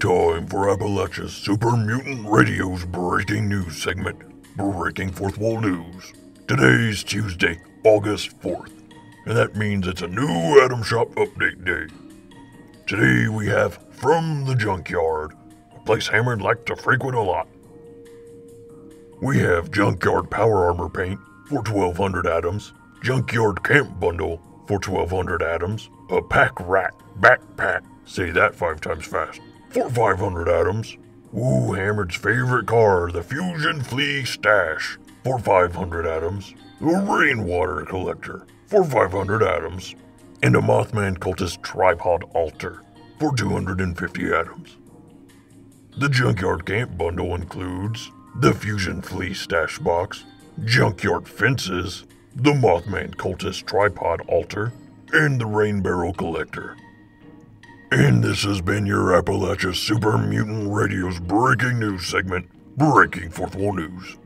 Time for Appalachia's Super Mutant Radio's breaking news segment, Breaking Fourth Wall News. Today's Tuesday, August 4th, and that means it's a new Atom Shop update day. Today we have From the Junkyard, a place Hammered like to frequent a lot. We have Junkyard Power Armor Paint for 1200 atoms, Junkyard Camp Bundle for 1200 atoms, a Pack Rat Backpack, say that five times fast, for 500 atoms. Ooh, Hammered's favorite car, the Fusion Flea Stash, for 500 atoms. The Rainwater Collector, for 500 atoms. And a Mothman Cultist Tripod Altar, for 250 atoms. The Junkyard Camp Bundle includes the Fusion Flea Stash Box, Junkyard Fences, the Mothman Cultist Tripod Altar, and the Rain Barrel Collector. And this has been your Appalachia Super Mutant Radio's breaking news segment, Breaking Fourth Wall News.